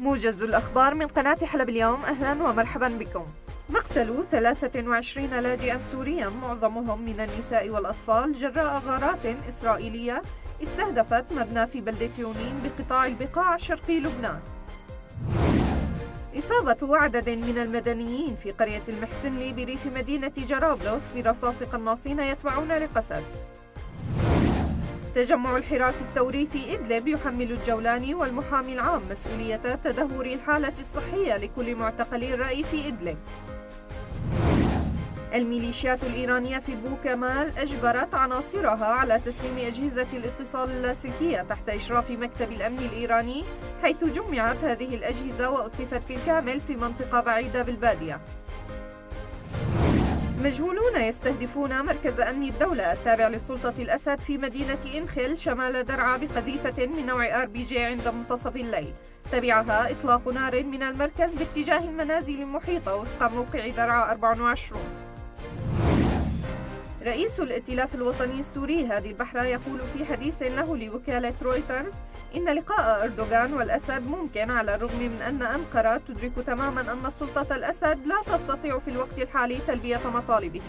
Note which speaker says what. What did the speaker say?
Speaker 1: موجز الأخبار من قناة حلب اليوم أهلا ومرحبا بكم. مقتل 23 لاجئا سوريا معظمهم من النساء والأطفال جراء غارات إسرائيلية استهدفت مبنى في بلدة يونين بقطاع البقاع شرقي لبنان. إصابة عدد من المدنيين في قرية المحسنلي بريف مدينة جرابلس برصاص قناصين يتبعون لقسد تجمع الحراك الثوري في إدلب يحمل الجولاني والمحامي العام مسؤولية تدهور الحالة الصحية لكل معتقلي الرأي في إدلب. الميليشيات الإيرانية في بوكمال أجبرت عناصرها على تسليم أجهزة الاتصال اللاسلكية تحت إشراف مكتب الأمن الإيراني حيث جمعت هذه الأجهزة وأتلفت بالكامل في منطقة بعيدة بالبادية. مجهولون يستهدفون مركز أمن الدولة التابع لسلطة الأسد في مدينة إنخل شمال درعا بقذيفة من نوع آر بي جي عند منتصف الليل. تبعها إطلاق نار من المركز باتجاه المنازل المحيطة وفق موقع درعا 24 رئيس الائتلاف الوطني السوري هادي البحرة يقول في حديث له لوكالة رويترز إن لقاء أردوغان والأسد ممكن على الرغم من أن أنقرة تدرك تماما أن سلطة الأسد لا تستطيع في الوقت الحالي تلبية مطالبه.